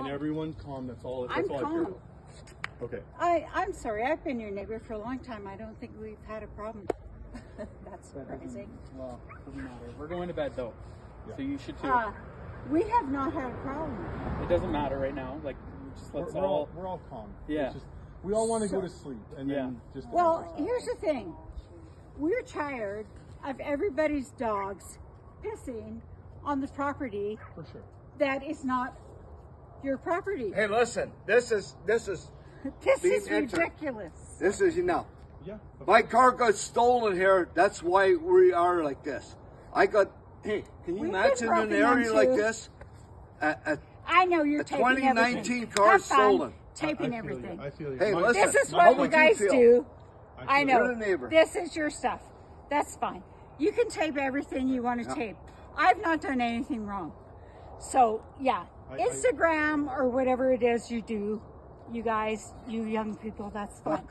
and everyone's calm. That's all. That's I'm all I care. calm. Okay. I, I'm sorry, I've been your neighbor for a long time. I don't think we've had a problem. That's surprising. Well, doesn't matter. We're going to bed though, Yeah. so you should too. Uh, we have not had a problem. it doesn't matter right now. Like, just We're, let's we're all. all we're all calm. Yeah. just- we all want to go to sleep, and Yeah. then just Well, here's the thing. We're tired of everybody's dogs pissing on the property for sure. that is not your property. Hey, listen, this is this is This is entered. ridiculous. this is you know. Yeah. My car got stolen here. That's why we are like this. I got. Hey, can you We've imagine an area into. like this? A, a, I know you're A taping 2019 everything. car Have stolen. Taping I feel everything. You. I feel you. Hey, My- listen. This is what you would you guys do. I I know. Neighbor. This is your stuff. That's fine. You can tape everything you want to tape. I've not done anything wrong. So, yeah, I- I- Instagram or whatever it is you do, you guys, you young people, that's fine.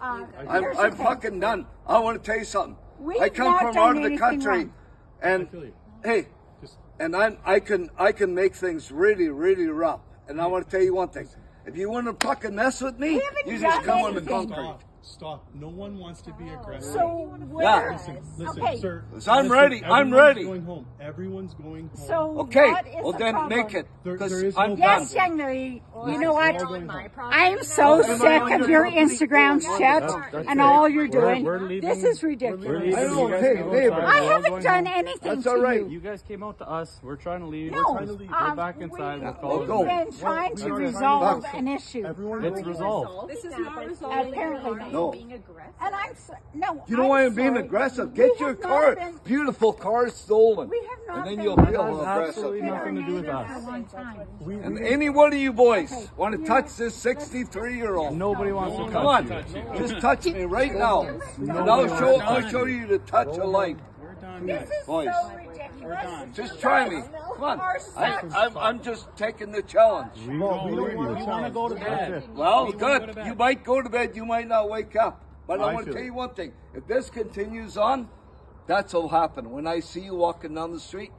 Uh, I'm, I'm fucking done. I want to tell you something. We've I come from done out of the country, wrong. and I feel you. hey, Just and I'm I can I can make things really really rough. And I want to tell you one thing: if you want to fucking mess with me, you just done come on the anything. concrete. Stop. Stop. No one wants to be aggressive. So, where, listen, listen, okay, sir. I'm listen, ready, I'm everyone's ready. Going home. Everyone's going home. so Okay, what is well the then problem? make it There- because there is I'm no. Yes, young lady. You know what? all going home. I'm so Well, sick then of your Instagram shit that's and it. all you're We're- doing. we're This is ridiculous. I know, You guys hey, can go I haven't going done home. anything That's to all right. you. You guys came out to us. We're trying to leave. No, trying to leave. Um, back inside. we- We'll call We've it. go. been trying to are trying to resolve an issue. Everyone It's resolved. This is not resolved. Apparently not. No. Being aggressive. And I'm so, no. You know why I'm being aggressive? Get have your car, been- beautiful car stolen, We have not and then been you'll with feel our That has absolutely aggressive. nothing to do with neighbors us. for a long time. We, And we, any one of you boys Okay, want to you touch this 63 year old? Nobody wants to Come on, touch you. just touch me right now, and I'll show I'll show you the touch of life. We're done, This guys. is Boys. so ridiculous. Just try me. Come on. I, I'm, I'm just taking the challenge. we don't, we don't We want to want to challenge. go to bed. Well, We wanna go good. bed. You might go to bed. You might not wake up. But I, I want to tell you one thing. If this continues on, that's what'll happen. When I see you walking down the street,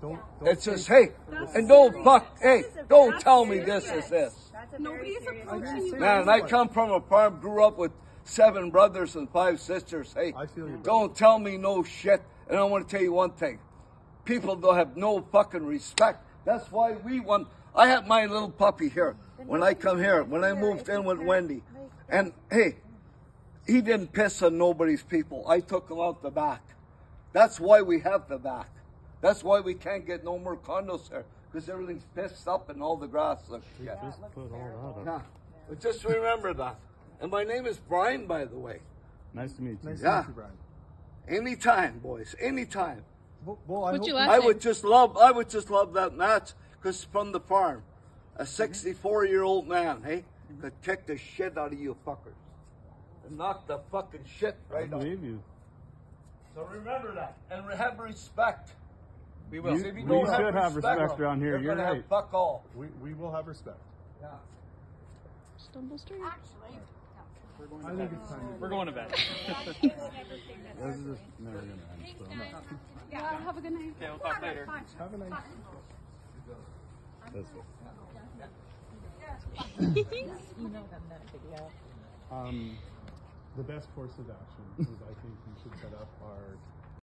Don't, don't it's just, hey, and don't fuck, hey, don't tell me this is this. Nobody is approaching you. Man, I come from a farm, grew up with seven brothers and five sisters. Hey, I feel you, don't tell me no shit. And I want to tell you one thing. People don't have no fucking respect. That's why we want. I have my little puppy here. When I come here, when I moved in with Wendy, and hey, he didn't piss on nobody's people. I took him out the back. That's why we have the back. That's why we can't get no more condos here because everything's pissed up and all the grass looks shit. Just put all that up. Yeah. But just remember that. And my name is Brian, by the way. Nice to meet you. Nice Yeah. to meet you, Brian. Anytime, boys. Anytime. Well, well I What's hope your we- last I would just love. I would just love that match because from the farm, a mm-hmm. 64 year old man, hey, mm-hmm. could kick the shit out of you fuckers and knock the fucking shit I right out. believe you. So remember that and have respect. We Because will. if you We don't should have respect around here. You're, You're gonna right. have fuck all. we, we will have respect. Yeah. Stumble Street. Actually, I think it's time We're going to bed. everything that's This is just never gonna end. So. Yeah, have a good night. Okay, we'll talk later. have a nice. That's it. Um, the best course of action is I think we should set up our